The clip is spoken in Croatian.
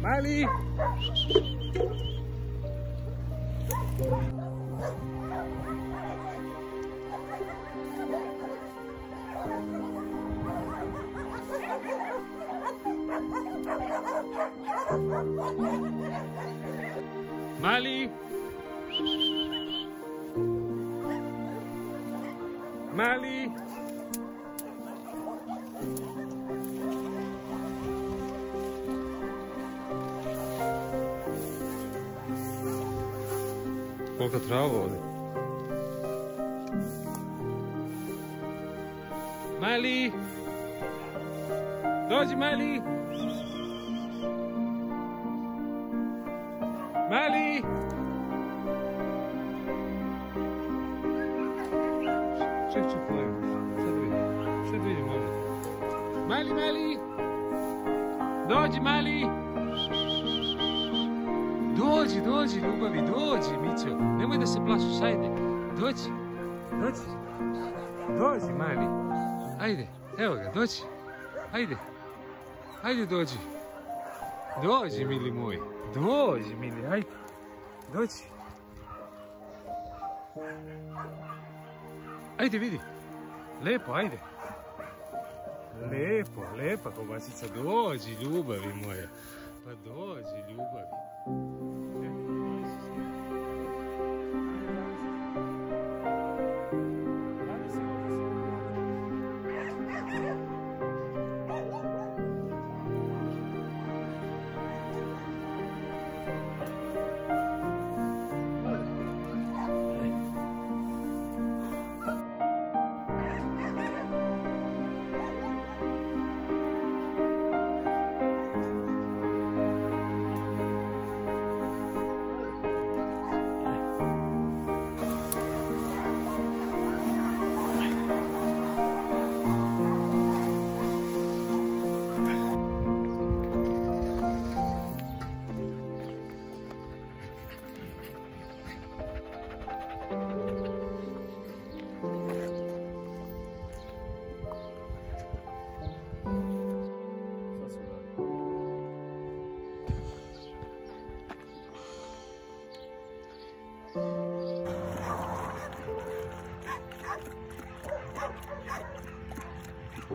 Miley! Mali! Mali! Kolika trava ovdje. Mali! Dođi Mali! Mali! Ček, ček, kolega. Sad vidim. Sad vidim. Mali, Mali! Dođi Mali! Dođi, dođi, ljubavi, dođi, Mićo. Nemoj da se plašiš, ajde. Dođi, dođi. Dođi, mali. Ajde, evo ga, dođi. Ajde. Ajde, dođi. Dođi, mili moj. Dođi, mili, ajde. Dođi. Ajde, vidi. Lepo, ajde. Lepo, lepa kobasica. Dođi, ljubavi moja. Pa dođi, ljubavi. Oh,